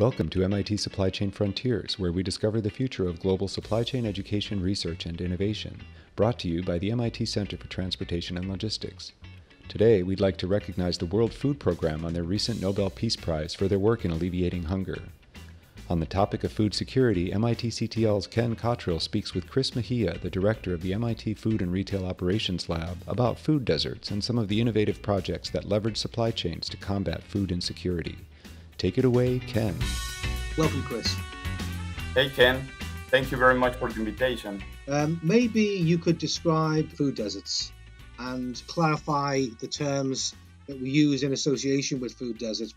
Welcome to MIT Supply Chain Frontiers, where we discover the future of global supply chain education, research, and innovation, brought to you by the MIT Center for Transportation and Logistics. Today, we'd like to recognize the World Food Program on their recent Nobel Peace Prize for their work in alleviating hunger. On the topic of food security, MIT CTL's Ken Cottrill speaks with Chris Mejía, the director of the MIT Food and Retail Operations Lab, about food deserts and some of the innovative projects that leverage supply chains to combat food insecurity. Take it away, Ken. Welcome, Chris. Hey, Ken. Thank you very much for the invitation. Um, maybe you could describe food deserts and clarify the terms that we use in association with food deserts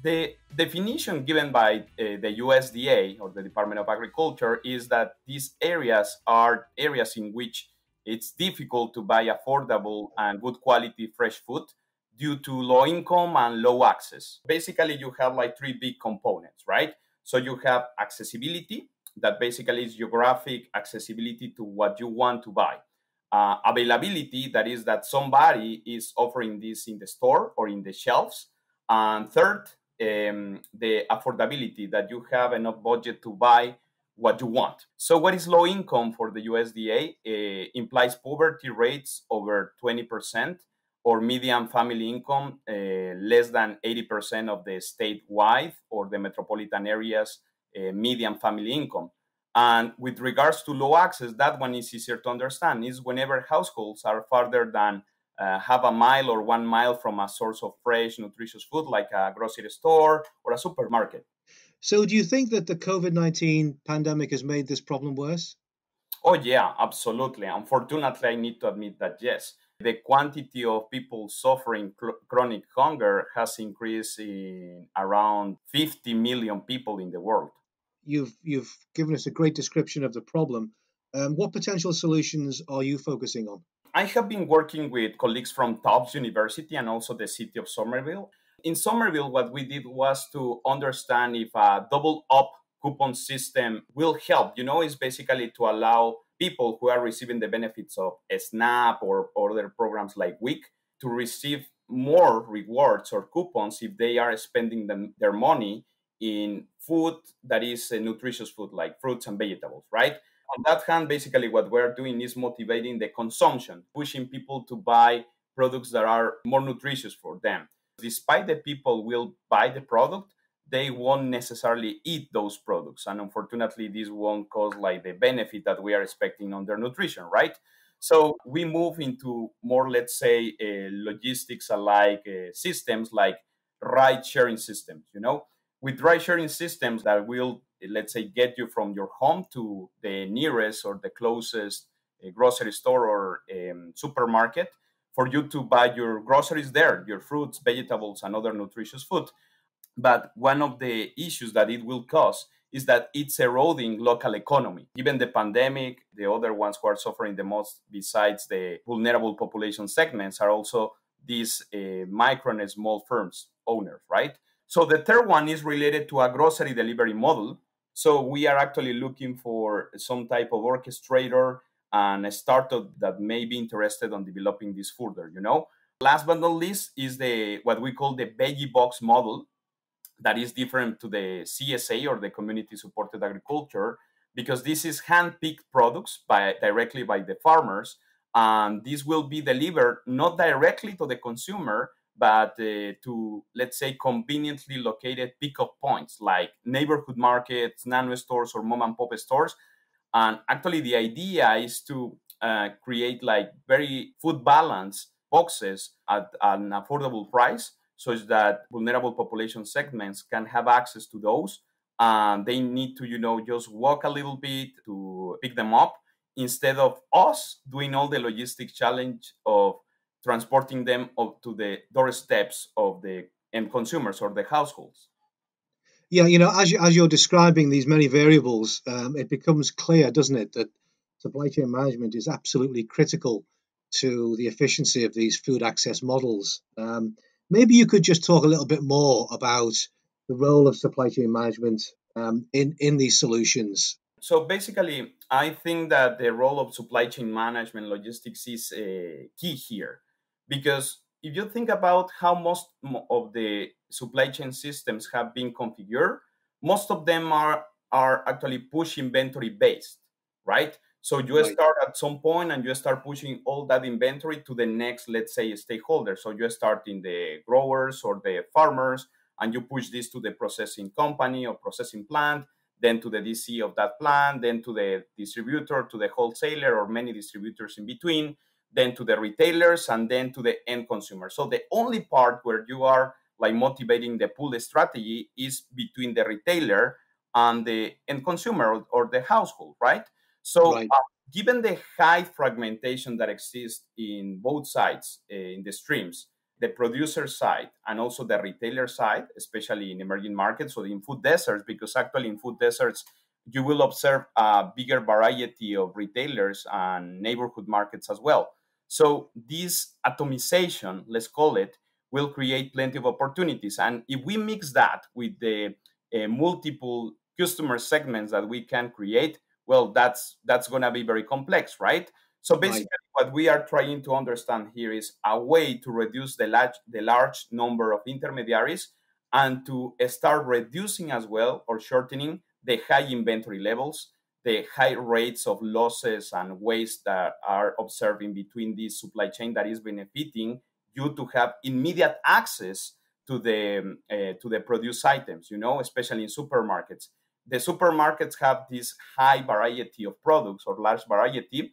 the definition given by uh, the USDA or the Department of Agriculture is that these areas are areas in which it's difficult to buy affordable and good quality fresh food due to low income and low access. Basically, you have like three big components, right? So you have accessibility, that basically is geographic accessibility to what you want to buy. Uh, availability, that is that somebody is offering this in the store or in the shelves. And third, um, the affordability that you have enough budget to buy what you want. So, what is low income for the USDA? Uh, implies poverty rates over 20% or median family income uh, less than 80% of the statewide or the metropolitan areas uh, median family income. And with regards to low access, that one is easier to understand. Is whenever households are farther than uh, have a mile or one mile from a source of fresh, nutritious food like a grocery store or a supermarket. So, do you think that the COVID 19 pandemic has made this problem worse? Oh, yeah, absolutely. Unfortunately, I need to admit that yes. The quantity of people suffering chronic hunger has increased in around 50 million people in the world. You've, you've given us a great description of the problem. Um, what potential solutions are you focusing on? I have been working with colleagues from Tufts University and also the city of Somerville. In Somerville, what we did was to understand if a double up coupon system will help. You know, it's basically to allow people who are receiving the benefits of SNAP or, other programs like WIC to receive more rewards or coupons if they are spending them, their money in food that is a nutritious food like fruits and vegetables, right? on that hand, basically what we're doing is motivating the consumption, pushing people to buy products that are more nutritious for them. Despite the people will buy the product, they won't necessarily eat those products. And unfortunately, this won't cause like the benefit that we are expecting on their nutrition, right? So we move into more, let's say, uh, logistics alike uh, systems like ride sharing systems, you know, with ride sharing systems that will let's say get you from your home to the nearest or the closest uh, grocery store or um, supermarket for you to buy your groceries there your fruits vegetables and other nutritious food but one of the issues that it will cause is that it's eroding local economy. Given the pandemic the other ones who are suffering the most besides the vulnerable population segments are also these uh, micro and small firms owners right? So the third one is related to a grocery delivery model. So we are actually looking for some type of orchestrator and a startup that may be interested on developing this further, you know. Last but not least is the what we call the veggie box model that is different to the CSA or the community supported agriculture because this is hand-picked products by directly by the farmers and this will be delivered not directly to the consumer but uh, to let's say conveniently located pickup points like neighborhood markets, nano stores, or mom and pop stores. And actually, the idea is to uh, create like very food balance boxes at an affordable price, so that vulnerable population segments can have access to those. And they need to, you know, just walk a little bit to pick them up instead of us doing all the logistic challenge of transporting them up to the doorsteps of the end consumers or the households. Yeah, you know, as you, as you're describing these many variables, um, it becomes clear, doesn't it, that supply chain management is absolutely critical to the efficiency of these food access models. Um, maybe you could just talk a little bit more about the role of supply chain management um, in in these solutions. So basically, I think that the role of supply chain management logistics is uh, key here because if you think about how most of the supply chain systems have been configured, most of them are are actually push inventory based, right? So you right. start at some point and you start pushing all that inventory to the next, let's say, stakeholder. So you start in the growers or the farmers, and you push this to the processing company or processing plant, then to the DC of that plant, then to the distributor, to the wholesaler, or many distributors in between, then to the retailers, and then to the end consumer. So the only part where you are like motivating the pull strategy is between the retailer and the end consumer or the household, right? So, right. Uh, given the high fragmentation that exists in both sides uh, in the streams, the producer side and also the retailer side, especially in emerging markets or in food deserts, because actually in food deserts, you will observe a bigger variety of retailers and neighborhood markets as well. So, this atomization, let's call it, will create plenty of opportunities. And if we mix that with the uh, multiple customer segments that we can create, well, that's that's going to be very complex, right? So basically, right. what we are trying to understand here is a way to reduce the large the large number of intermediaries and to start reducing as well or shortening the high inventory levels, the high rates of losses and waste that are observing between this supply chain that is benefiting you to have immediate access to the uh, to the produced items you know especially in supermarkets the supermarkets have this high variety of products or large variety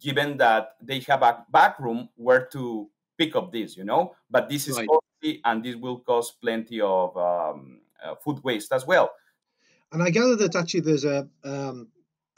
given that they have a back room where to pick up this you know but this is right. costly and this will cause plenty of um, uh, food waste as well and i gather that actually there's a um,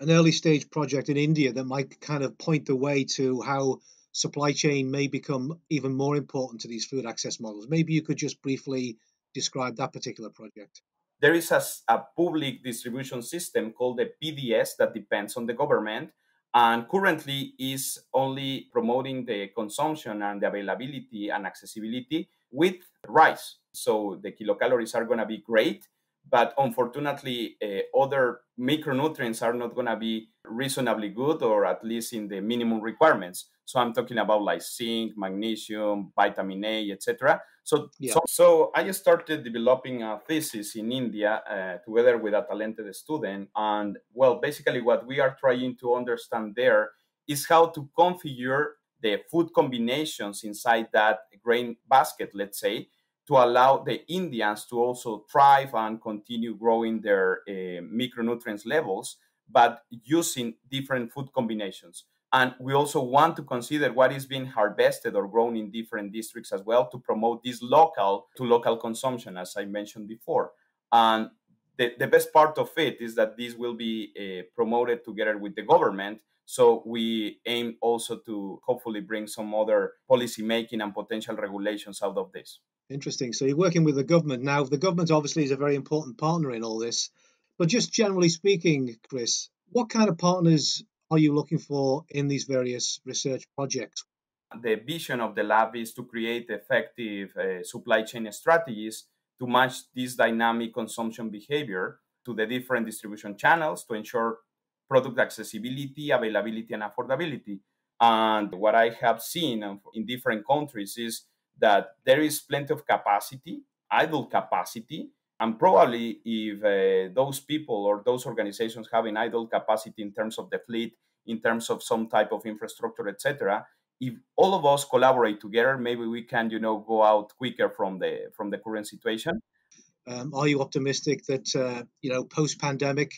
an early stage project in india that might kind of point the way to how supply chain may become even more important to these food access models. Maybe you could just briefly describe that particular project. There is a, a public distribution system called the PDS that depends on the government and currently is only promoting the consumption and the availability and accessibility with rice. So the kilocalories are going to be great, but unfortunately, uh, other micronutrients are not going to be reasonably good or at least in the minimum requirements. So I'm talking about like zinc, magnesium, vitamin A, etc. So, yeah. so, so I started developing a thesis in India uh, together with a talented student, and well, basically what we are trying to understand there is how to configure the food combinations inside that grain basket, let's say, to allow the Indians to also thrive and continue growing their uh, micronutrients levels, but using different food combinations. And we also want to consider what is being harvested or grown in different districts as well to promote this local to local consumption, as I mentioned before. And the, the best part of it is that this will be uh, promoted together with the government. So we aim also to hopefully bring some other policy making and potential regulations out of this. Interesting. So you're working with the government now. The government obviously is a very important partner in all this. But just generally speaking, Chris, what kind of partners are you looking for in these various research projects? The vision of the lab is to create effective uh, supply chain strategies to match this dynamic consumption behavior to the different distribution channels to ensure product accessibility, availability, and affordability. And what I have seen in different countries is that there is plenty of capacity, idle capacity, and probably if uh, those people or those organizations have an idle capacity in terms of the fleet, in terms of some type of infrastructure, etc., if all of us collaborate together, maybe we can, you know, go out quicker from the from the current situation. Um, are you optimistic that uh, you know post pandemic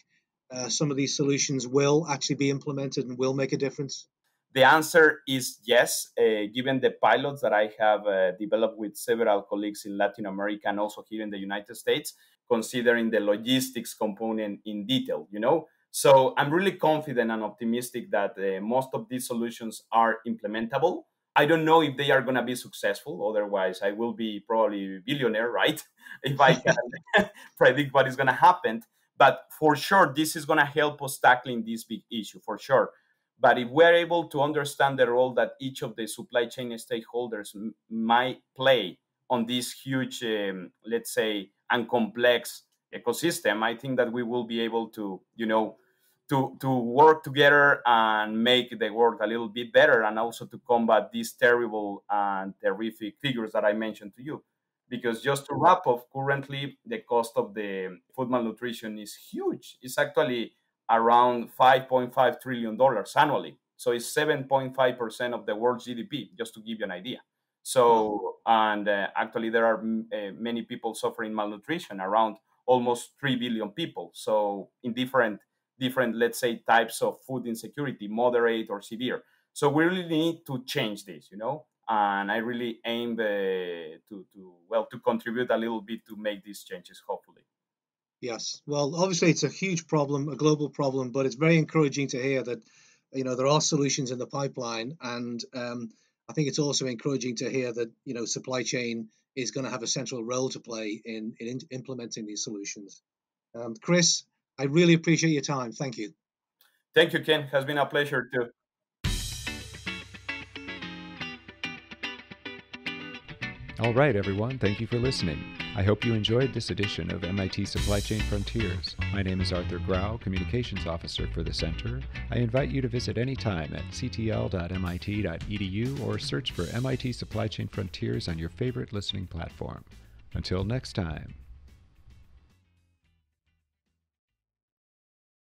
uh, some of these solutions will actually be implemented and will make a difference? The answer is yes, uh, given the pilots that I have uh, developed with several colleagues in Latin America and also here in the United States, considering the logistics component in detail, you know. So I'm really confident and optimistic that uh, most of these solutions are implementable. I don't know if they are going to be successful. Otherwise, I will be probably billionaire, right? if I can predict what is going to happen. But for sure, this is going to help us tackling this big issue for sure. But if we're able to understand the role that each of the supply chain stakeholders m- might play on this huge, um, let's say, and complex ecosystem, I think that we will be able to, you know, to to work together and make the world a little bit better, and also to combat these terrible and terrific figures that I mentioned to you. because just to wrap up, currently the cost of the food malnutrition is huge. It's actually around 5.5 trillion dollars annually. So it's 7.5% of the world's GDP, just to give you an idea. So, and uh, actually, there are uh, many people suffering malnutrition, around almost 3 billion people. So, in different, different, let's say, types of food insecurity, moderate or severe. So, we really need to change this, you know, and I really aim uh, to, to, well, to contribute a little bit to make these changes, hopefully. Yes. Well, obviously, it's a huge problem, a global problem, but it's very encouraging to hear that, you know, there are solutions in the pipeline and, um, I think it's also encouraging to hear that you know supply chain is going to have a central role to play in, in implementing these solutions. Um, Chris, I really appreciate your time. Thank you. Thank you, Ken. It has been a pleasure too. All right, everyone. Thank you for listening. I hope you enjoyed this edition of MIT Supply Chain Frontiers. My name is Arthur Grau, Communications Officer for the Center. I invite you to visit anytime at ctl.mit.edu or search for MIT Supply Chain Frontiers on your favorite listening platform. Until next time.